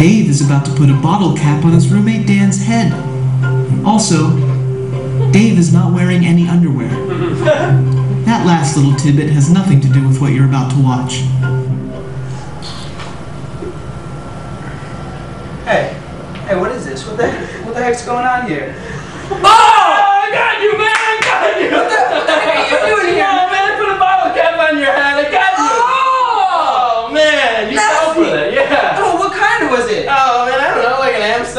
Dave is about to put a bottle cap on his roommate Dan's head. Also, Dave is not wearing any underwear. That last little tidbit has nothing to do with what you're about to watch. Hey, hey, what is this? What the what the heck's going on here? Oh! I got you, man! I got you! What the, what the heck are you doing here? Oh, man, put a bottle cap on your head. I got you! Oh! Oh, man, you fell for it, yeah. Oh, what kind was it? Oh, man, I don't know,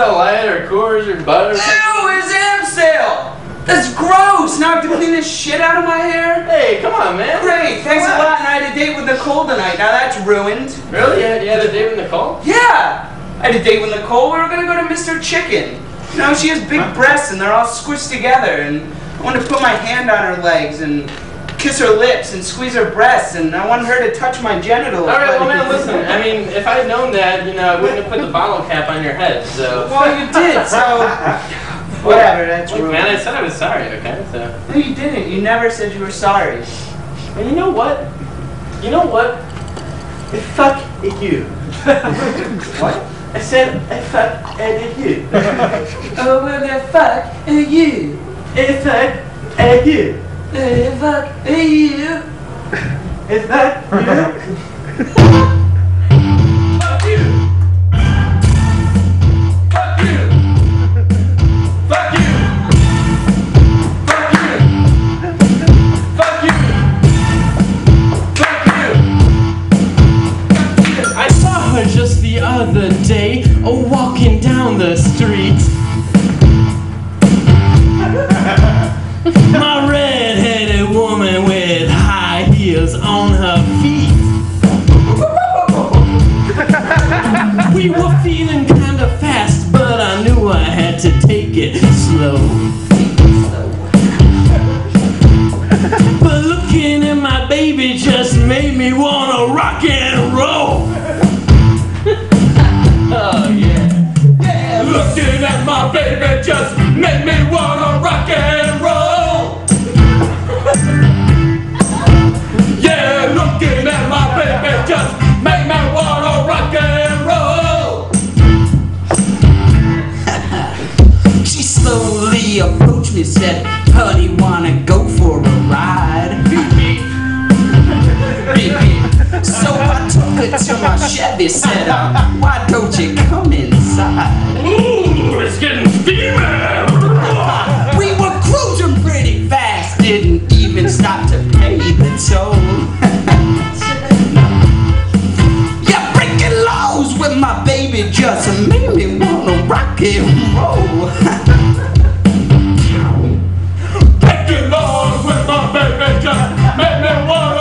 an Light or Coors or Bud or. Ew, it's Amstel! That's gross! Now I have to clean this shit out of my hair? Hey, come on, man. Great, thanks a lot, and I had a date with Nicole tonight. Now that's ruined. Really? You had, you had a date with Nicole? Yeah! I had a date with Nicole. We were gonna go to Mr. Chicken. You know, she has big breasts and they're all squished together, and I wanted to put my hand on her legs and kiss her lips and squeeze her breasts, and I want her to touch my genitals. All right, but- well, man, listen. I mean, if I had known that, you know, I wouldn't have put the bottle cap on your head. So, Well, you did, so whatever. That's look, ruined. man, I said I was sorry. Okay, so. No, you didn't. You never said you were sorry. And you know what? You know what? Fuck you. What? I said I fuck at you. Oh, well, the fuck are you? I fuck at you. Fuck are you? Is that you? But looking at my baby just made me wanna rock and roll. Chevy, said, uh, Why don't you come inside? Ooh, it's getting steamy. We were cruising pretty fast, didn't even stop to pay the toll. yeah, breaking laws with my baby just made me wanna rock and roll. Taking on with my baby just made me wanna